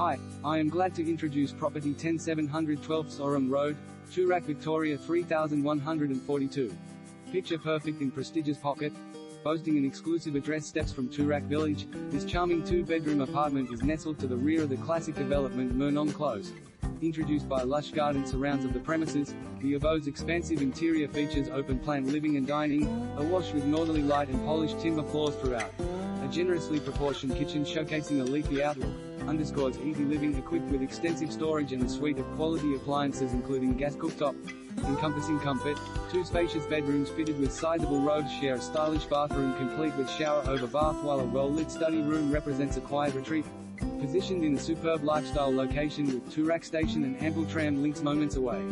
Hi, I am glad to introduce property 10712 Orrong Road, Toorak, Victoria 3142. Picture perfect in prestigious pocket, boasting an exclusive address steps from Toorak Village, this charming two-bedroom apartment is nestled to the rear of the classic development Murnon Close. Introduced by lush garden surrounds of the premises, the abode's expansive interior features open-plan living and dining, awash with northerly light and polished timber floors throughout. Generously proportioned kitchen showcasing a leafy outlook, underscores easy living equipped with extensive storage and a suite of quality appliances including gas cooktop, encompassing comfort, two spacious bedrooms fitted with sizable robes share a stylish bathroom complete with shower over bath while a well-lit study room represents a quiet retreat. Positioned in a superb lifestyle location with Toorak Station and ample tram links moments away.